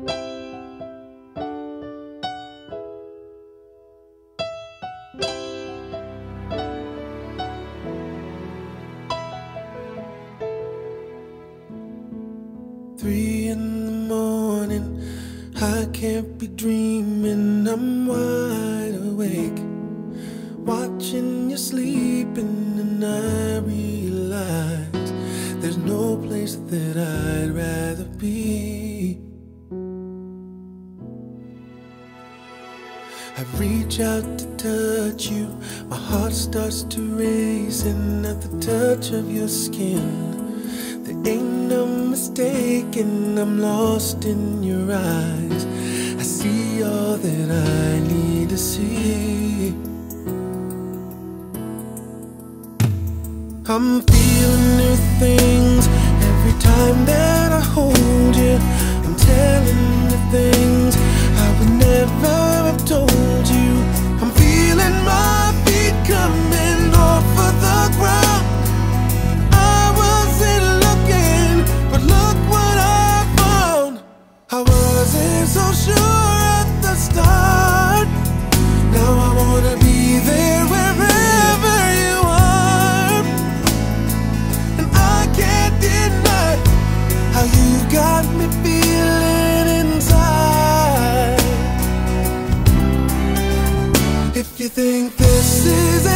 Three in the morning, I can't be dreaming, I'm wide awake. Watching you sleeping, and I realize there's no place that I'd rather be. I reach out to touch you. My heart starts to race. And at the touch of your skin. There ain't no mistake, and I'm lost in your eyes. I see all that I need to see. I'm feeling new things every time that I hold you. I'm telling you things.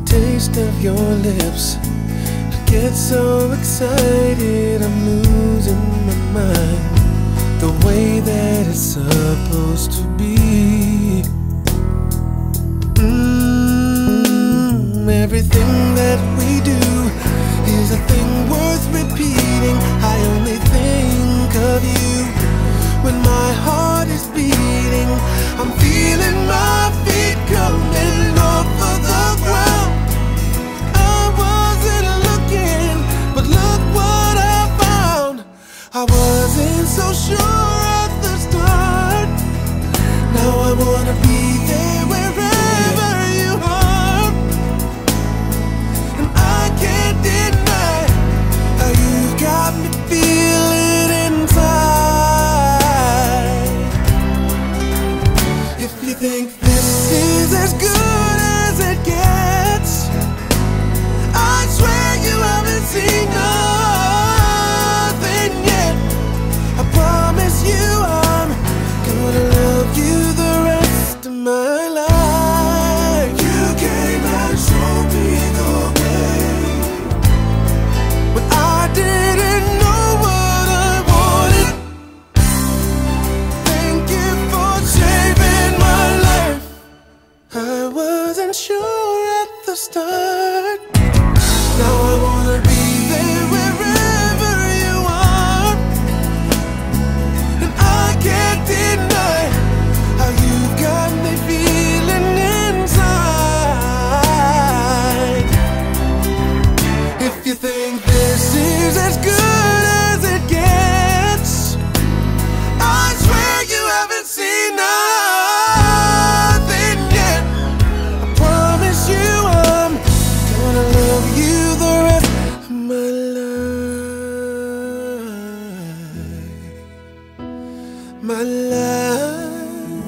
the taste of your lips. I get so excited, I'm losing my mind. The way that it's supposed to be. Sure at the start. Now my life.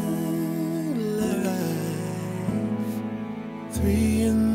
Three in